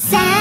Sad.